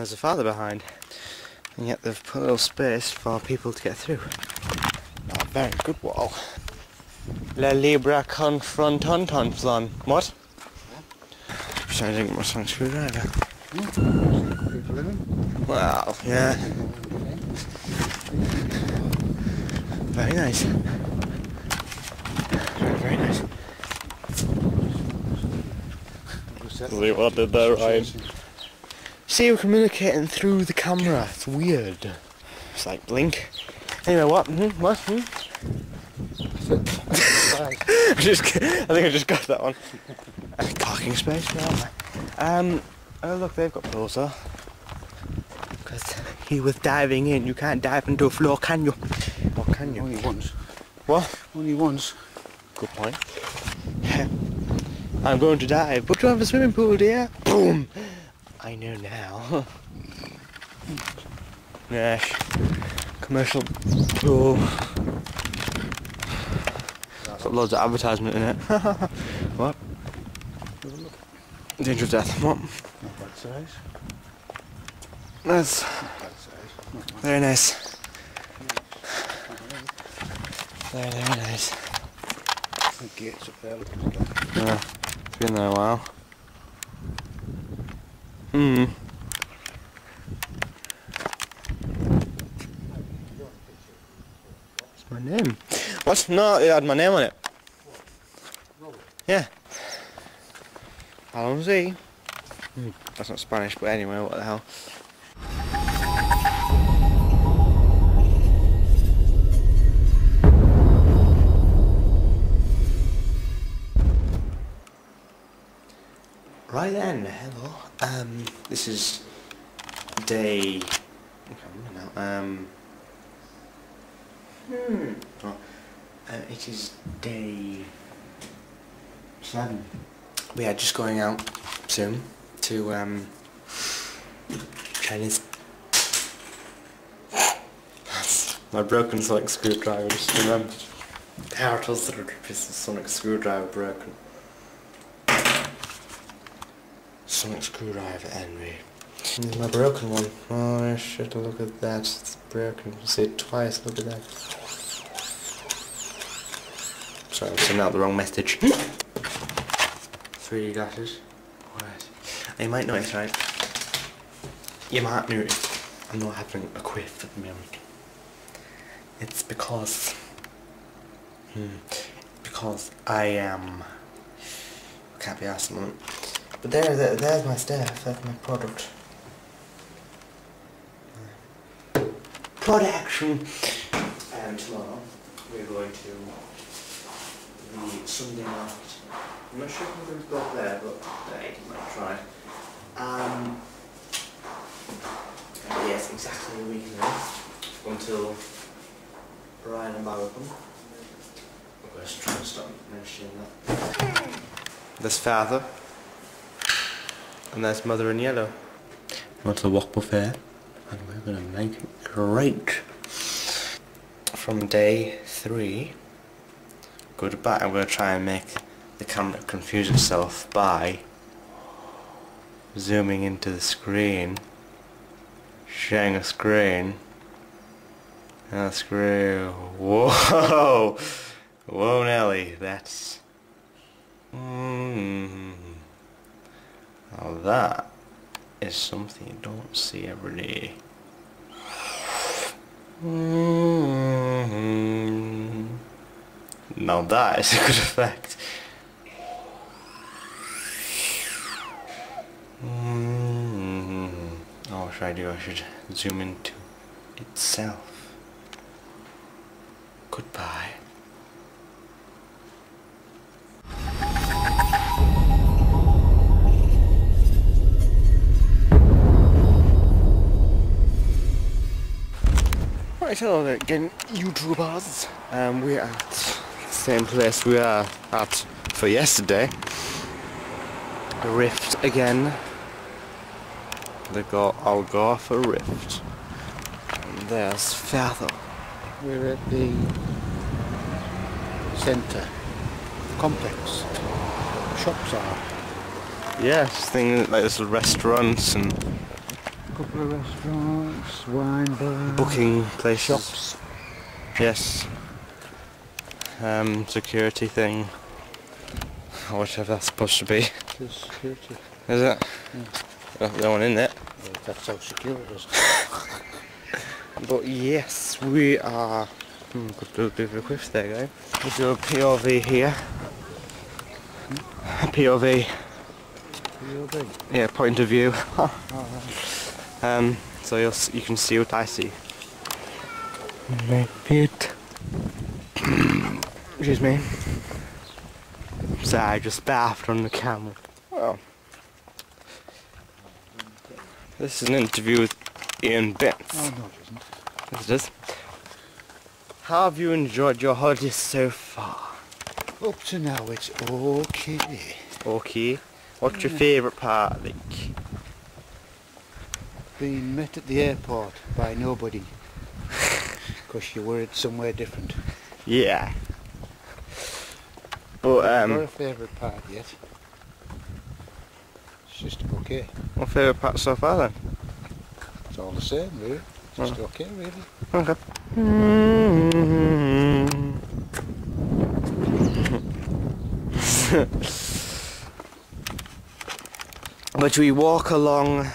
there's a father behind. And yet they've put a little space for people to get through. Oh, very good wall. La Libra confrontanton flan. What? i Trying to get my son screwdriver. Well, yeah. Very nice. Very, very nice. See what did that right? See, we're communicating through the camera. It's weird. It's like blink. Anyway, what? Hmm? What? Hmm? I just, I think I just got that one. Parking space, yeah. Um, oh look, they've got closer. Because he was diving in. You can't dive into a floor, can you? Or can you? Only once. What? Only once. Good point. I'm going to dive, but you have a swimming pool, dear. Boom! I know now. Yes. Commercial oh. pool. Got loads of advertisement in it. what? Danger of death. What? Not bad size. That's Not bad size. Not bad. very nice. Very, very nice. The gates up there. Look at the gate. Yeah, it's been there a while. What's my name? What? No, it had my name on it. Yeah. Alonso. Hmm. That's not Spanish, but anyway, what the hell. Right then, hello. Um, this is day. Can't now. Um. Hmm. Oh, uh, it is day seven. We are just going out soon to um Chinese. My broken sonic screwdriver. Just remember. Power tools that of sonic screwdriver broken. Sonic screwdriver envy. Here's my broken one. Oh shit, look at that. It's broken. See it twice, look at that. Sorry, I'm sending out the wrong message. 3D glasses. Alright. You might notice, right? You might notice I'm not having a quiff at the moment. It's because... Hmm. Because I am... can't be asked at the moment. But there, there, there's my stuff, that's my product. Production! And tomorrow, we're going to the Sunday market. I'm not sure if I'm going to go there, but I might try. Um, yes, exactly a week now, until Brian and Bob open. I'm going to try and stop mentioning that. There's father. And there's mother in yellow. Want to walk buffet? And we're gonna make it great. From day three. Goodbye. I'm gonna try and make the camera confuse itself by zooming into the screen, sharing a screen, and a screen. Whoa! Whoa, Nelly, that's. Mm. That is something you don't see every day. Mm. Now that is a good effect. Mm. Oh, what should I do? I should zoom into itself. Goodbye. Right, hello there again, YouTubers. Um, we're at the same place we are at for yesterday. The Rift again. They go, I'll go for Rift. And there's Father. We're at the centre complex. Shops are. Yes, things like little restaurants and couple of restaurants, wine bar, booking places. shops. Yes. Um, security thing. Or whatever that's supposed to be. Security. Is it? Oh, no one in there. Well, that's how secure it is. But yes, we are. Hmm, could do a bit of a quiff there, guy. We do a POV here. POV, POV. yeah, point of view. Oh, right. Um, so you'll, you can see what I see. It. Excuse me. Sorry, I just bathed on the camera. Well, this is an interview with Ian Bent. Oh, no, it isn't. Yes, it is. How have you enjoyed your holiday so far? Up to now, it's okay. Okay. What's your favourite part, like? Being met at the airport by nobody. Because you were at somewhere different. Yeah. But Not um, a favourite part yet. It's just okay. what favourite part so far then? It's all the same, really. Just Oh. okay, really. Okay. but we walk along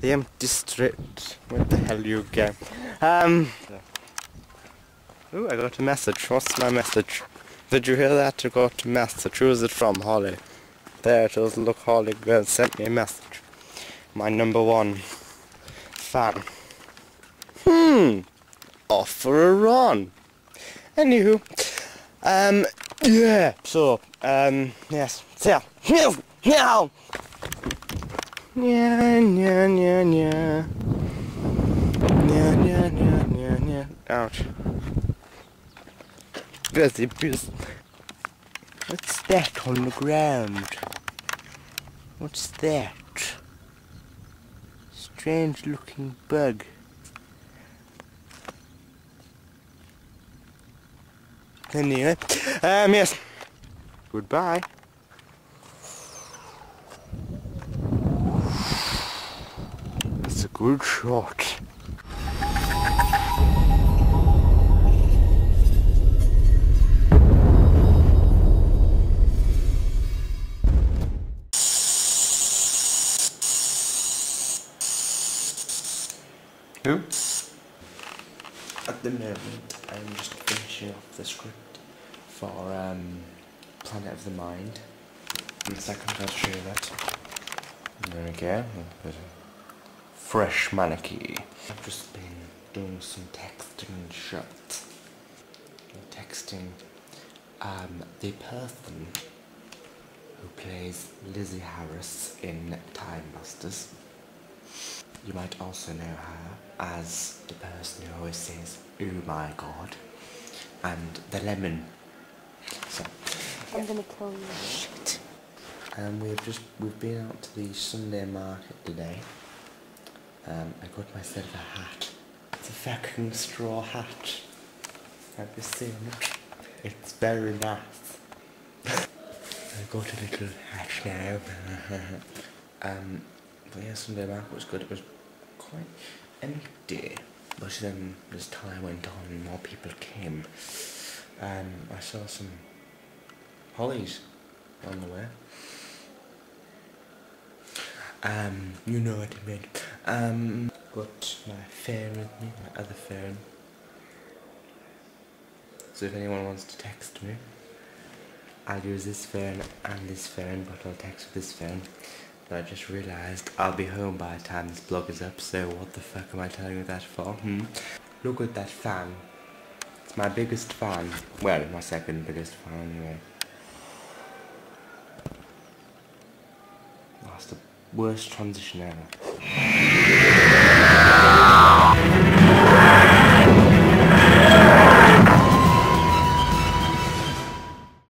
the empty street. Where the hell you go? Um. Ooh, I got a message. What's my message? Did you hear that? I got a message. Who is it from, Holly? There it is. Look, Holly girl sent me a message. My number one fan. Hmm. Off for a run. Anywho, um, yeah. So, um, yes. So, meow, meow. Yeah, yeah, yeah, yeah. Yeah, yeah, yeah, yeah, yeah. Ouch. Busy, busy. What's that on the ground? What's that? Strange looking bug. Anyway, um, yes. Goodbye. That's a good shot. Who? At the moment, I'm just finishing off the script for um, Planet of the Mind. In a second, I'll show you that. There we go. A bit of fresh mannequin. I've just been doing some texting and shit. I'm texting um, the person who plays Lizzie Harris in Time Busters. You might also know her as the person who always says, oh my god, and the lemon. So, I'm gonna kill you. shit. Um, we've just, we've been out to the Sunday market today. Um, I got myself a hat. It's a fucking straw hat. Have you seen it? It's very nice. I got a little hat now. um, but yeah, Sunday market was good. It was quite empty. But then as time went on and more people came, um, I saw some hollies on the way. Um, you know what I mean. Um, got my phone with me, my other phone. So if anyone wants to text me, I'll use this phone and this phone, but I'll text with this phone. But I just realised I'll be home by the time this blog is up, so what the fuck am I telling you that for? Hmm? Look at that fan. It's my biggest fan. Well, my second biggest fan anyway. That's the worst transition ever. Wow.